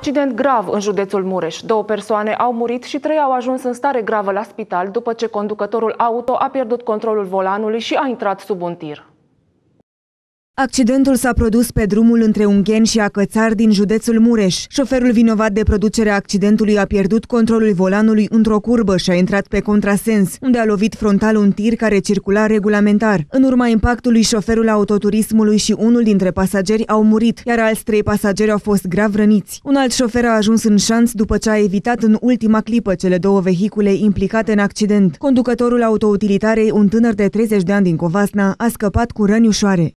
Accident grav în județul Mureș. Două persoane au murit și trei au ajuns în stare gravă la spital după ce conducătorul auto a pierdut controlul volanului și a intrat sub un tir. Accidentul s-a produs pe drumul între Ungheni și Acățar din județul Mureș. Șoferul vinovat de producerea accidentului a pierdut controlul volanului într-o curbă și a intrat pe contrasens, unde a lovit frontal un tir care circula regulamentar. În urma impactului, șoferul autoturismului și unul dintre pasageri au murit, iar alți trei pasageri au fost grav răniți. Un alt șofer a ajuns în șanț după ce a evitat în ultima clipă cele două vehicule implicate în accident. Conducătorul autoutilitarei, un tânăr de 30 de ani din Covasna, a scăpat cu răni ușoare.